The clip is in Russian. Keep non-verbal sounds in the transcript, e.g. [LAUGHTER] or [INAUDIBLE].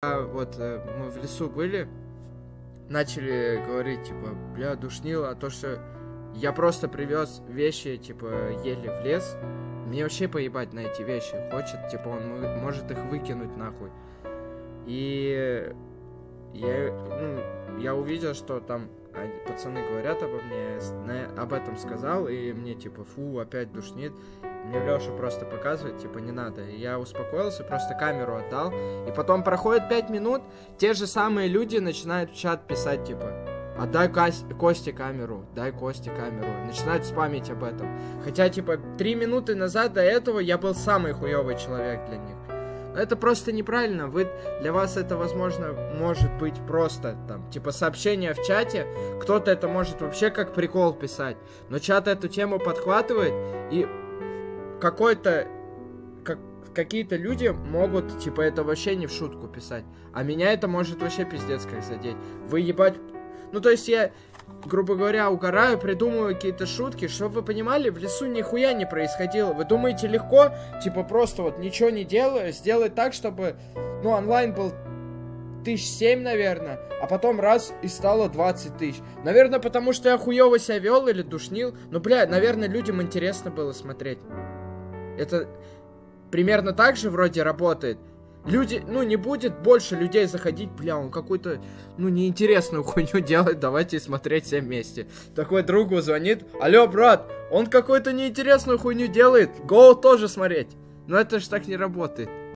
А вот э, мы в лесу были, начали говорить, типа, бля, душнило, а то, что я просто привез вещи, типа, еле в лес. Мне вообще поебать на эти вещи. Хочет, типа, он может их выкинуть нахуй. И я, ну, я увидел, что там пацаны говорят обо мне, об этом сказал, и мне, типа, фу, опять душнит. Мне Леша просто показывает, типа, не надо. И я успокоился, просто камеру отдал. И потом проходит 5 минут, те же самые люди начинают в чат писать, типа, отдай Косте камеру, дай Косте камеру. Начинают спамить об этом. Хотя, типа, 3 минуты назад до этого я был самый хуёвый человек для них. Это просто неправильно. Вы, для вас это, возможно, может быть просто, там, типа, сообщение в чате. Кто-то это может вообще как прикол писать. Но чат эту тему подхватывает, и какой-то как, какие-то люди могут, типа, это вообще не в шутку писать. А меня это может вообще пиздец как задеть. Вы ебать... Ну, то есть я, грубо говоря, угораю, придумываю какие-то шутки, чтобы вы понимали, в лесу нихуя не происходило. Вы думаете, легко, типа, просто вот ничего не делая, сделать так, чтобы, ну, онлайн был тысяч семь, наверное, а потом раз и стало 20 тысяч. Наверное, потому что я хуёво себя вел или душнил. Ну, бля, наверное, людям интересно было смотреть. Это примерно так же вроде работает. Люди, ну, не будет больше людей заходить, бля, он какую-то, ну, неинтересную [LAUGHS] хуйню делает, давайте смотреть все вместе. Такой другу звонит, алло, брат, он какую-то неинтересную хуйню делает, го тоже смотреть. Но это ж так не работает.